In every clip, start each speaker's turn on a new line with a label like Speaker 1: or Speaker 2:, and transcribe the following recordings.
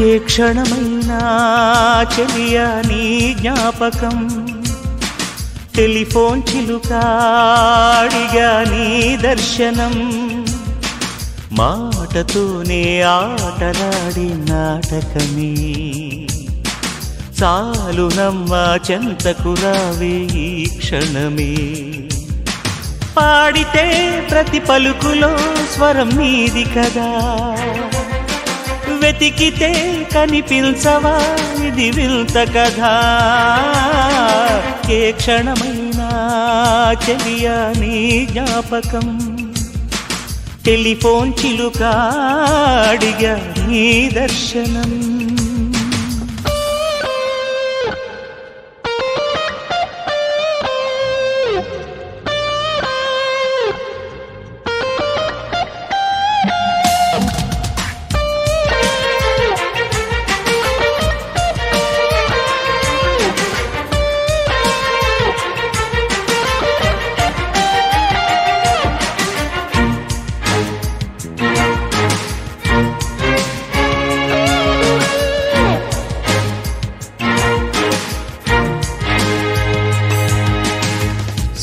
Speaker 1: ఏ క్షణమైనా చెలియా నీ జ్ఞాపకం? టెలిఫోన్ చిలుకాడిగా నీ దర్శనం. మాటతోనే ఆటలాడి నాటకమే. చాలు నమ్మ చెంతకు రావే ఈ క్షణమే. పాడితే ప్రతి పలుకులో స్వరం నీది కదా. వెతికితే కనిపించవా ఇది వింత కథా. ఏ క్షణమైనా చెలియా నీ జ్ఞాపకం. టెలిఫోన్ చిలుక అడిగా నీ దర్శనం.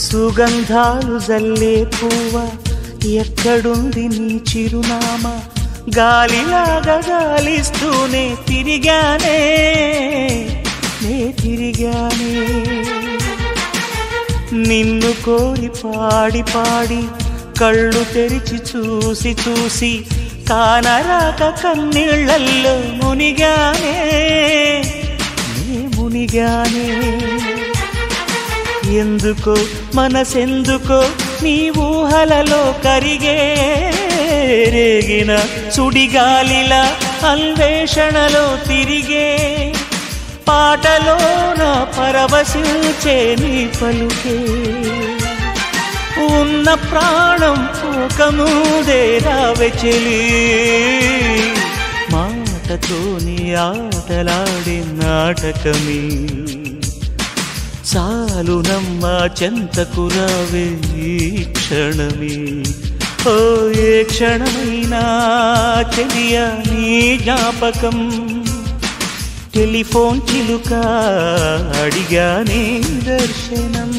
Speaker 1: సుగంధాలు జల్లే పువ్వ ఎక్కడుంది నీ చిరునామా? గాలిలాగా గాలిస్తూనే తిరిగానే నే తిరిగానే. నిన్ను కోరి పాడి పాడి కళ్ళు తెరిచి చూసి చూసి కానరాక కన్నీళ్ళల్లో మునిగానే నే మునిగానే. ఎందుకో మనసెందుకో నీ ఊహలలో కరిగే రేగిన సుడిగాలిలా అన్వేషణలో తిరిగే పాటలోన పరవశించే నీ పలుకే. ఉన్న ప్రాణం పోకముదే రావె చెలి. మాటతోని ఆటలాడి నాటకమే. చాలు నమ్మ చెంతకు రావే క్షణమే. ఓ ఏ క్షణమైనా చెలియ నీ జ్ఞాపకం. టెలిఫోన్ చిలుక అడిగానే దర్శనం.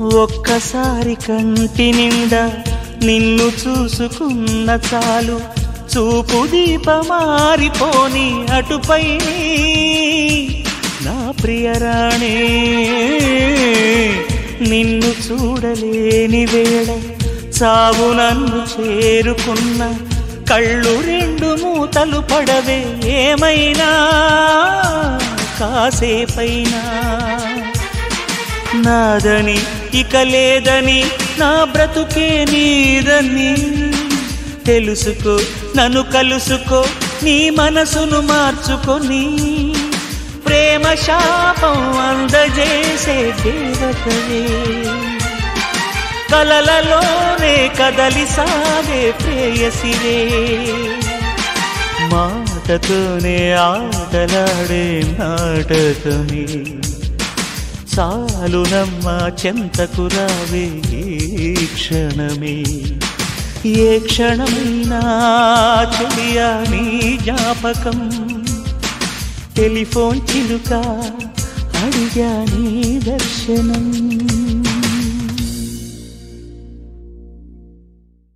Speaker 1: ఒక్కసారి కంటి నిండా నిన్ను చూసుకున్న చాలు. చూపు దీపమారిపోని అటుపై నా ప్రియరాణే నిన్ను చూడలేని వేళ చావు నన్ను చేరుకున్న. కళ్ళు రెండు మూతలు పడవే ఏమైనా కాసేపైనా. నాదని ఇక లేదని నా బ్రతుకే నీదని తెలుసుకో నన్ను కలుసుకో నీ మనసును మార్చుకొని ప్రేమ శాపం అందజేసే దేవతవే కలలలోనే కదలి సాగే ప్రేయసిరే మాటతోనే ఆటలాడే నాటకమే. చాలు నమ్మ చెంతకు రావే ఈ క్షణమే. ఏ క్షణమైనా చెలియా నీ జ్ఞాపకం. టెలిఫోన్ చిలుక అడిగా నీ దర్శనం.